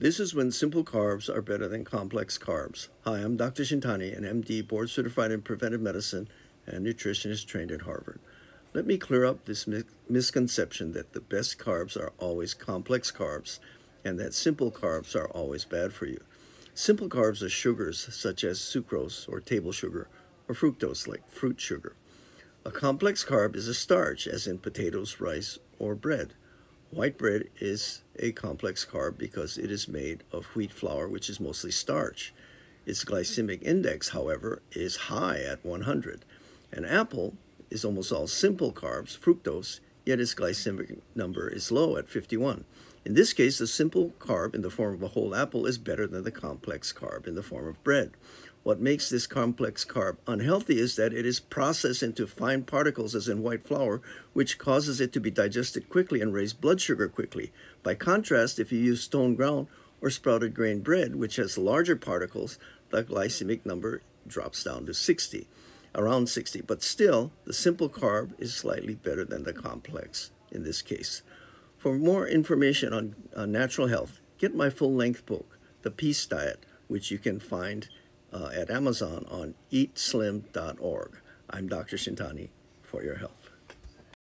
This is when simple carbs are better than complex carbs. Hi, I'm Dr. Shintani, an MD, board certified in preventive medicine and nutritionist trained at Harvard. Let me clear up this misconception that the best carbs are always complex carbs and that simple carbs are always bad for you. Simple carbs are sugars such as sucrose or table sugar or fructose like fruit sugar. A complex carb is a starch as in potatoes, rice, or bread. White bread is a complex carb because it is made of wheat flour, which is mostly starch. Its glycemic index, however, is high at 100. An apple is almost all simple carbs, fructose, yet its glycemic number is low at 51. In this case, the simple carb in the form of a whole apple is better than the complex carb in the form of bread. What makes this complex carb unhealthy is that it is processed into fine particles, as in white flour, which causes it to be digested quickly and raise blood sugar quickly. By contrast, if you use stone ground or sprouted grain bread, which has larger particles, the glycemic number drops down to 60, around 60. But still, the simple carb is slightly better than the complex in this case. For more information on, on natural health, get my full length book, The Peace Diet, which you can find uh, at Amazon on eatslim.org. I'm Dr. Shintani for your health.